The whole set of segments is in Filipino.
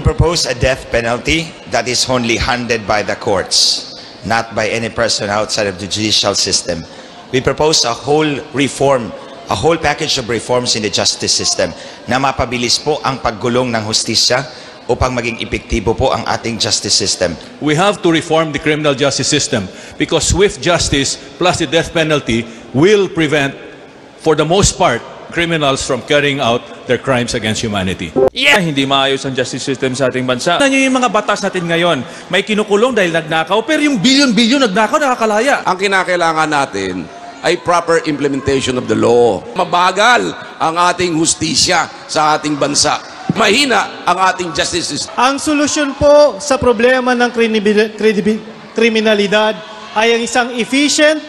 propose a death penalty that is only handed by the courts, not by any person outside of the judicial system. We propose a whole reform, a whole package of reforms in the justice system na mapabilis po ang paggulong ng hustisya upang maging epektibo po ang ating justice system. We have to reform the criminal justice system because swift justice plus the death penalty will prevent, for the most part, criminals from carrying out their crimes against humanity. Yeah! Hindi maayos ang justice system sa ating bansa. Tignan nyo yung mga batas natin ngayon. May kinukulong dahil nagnakaw, pero yung bilyon-bilyon nagnakaw, nakakalaya. Ang kinakailangan natin ay proper implementation of the law. Mabagal ang ating hustisya sa ating bansa. Mahina ang ating justice system. Ang solusyon po sa problema ng kriminalidad ay ang isang efficient,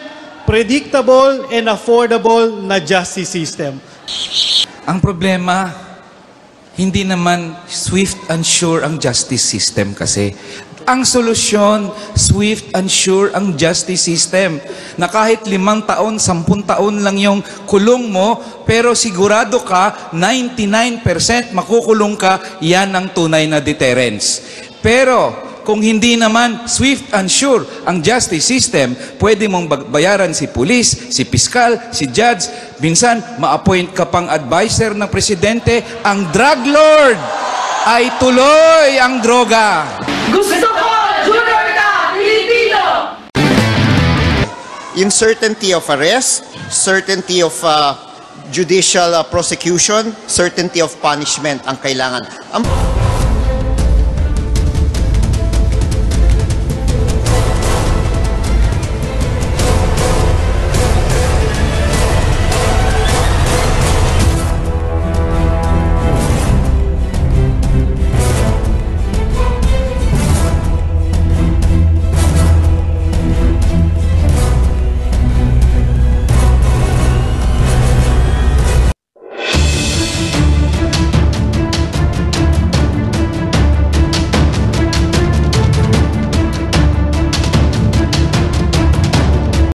predictable, and affordable na justice system. Ang problema, hindi naman swift and sure ang justice system kasi. Ang solusyon, swift and sure ang justice system. Na kahit limang taon, sampun taon lang yung kulong mo, pero sigurado ka, 99% makukulong ka, yan ang tunay na deterrence. Pero, kung hindi naman swift and sure ang justice system, pwede mong bayaran si pulis, si piskal, si judge. Minsan, ma-appoint ka pang advisor ng presidente. Ang drug lord ay tuloy ang droga. Gusto ko, Junior ka, Pilipino! yung certainty of arrest, certainty of uh, judicial uh, prosecution, certainty of punishment ang kailangan. Ang